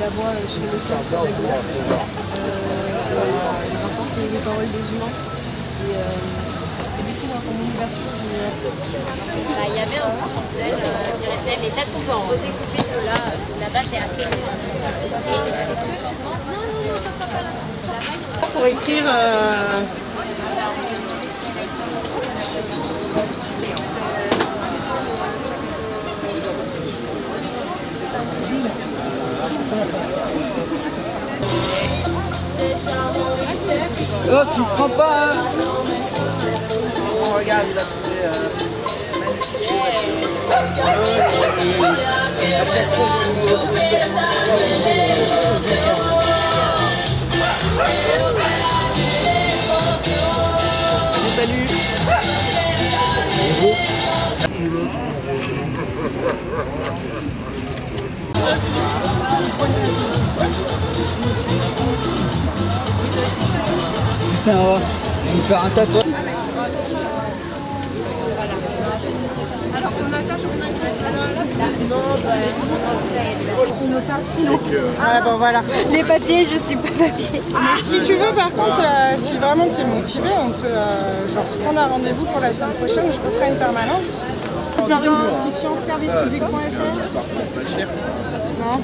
La voix sur le cercle de glace. Euh, il euh, Bah, y avait un euh, qui restait, mais peut-être qu'on peut en redécouper que là, là-bas c'est assez long. Est-ce que tu penses Non, non, non, ça pas là. Pour écrire. Oh, tu prends pas hein. Oh, regarde, il a trouvé euh, magnifique. chevalier. À chaque fois, je me retrouve Salut Putain, oh, je vais me faire un tatouage. Ah bon voilà. Les papiers, je suis pas papier. Mais si tu veux par contre, euh, si vraiment tu es motivé, on peut euh, genre se prendre un rendez-vous pour la semaine prochaine, je referai une permanence. Identifiant service public.fr Non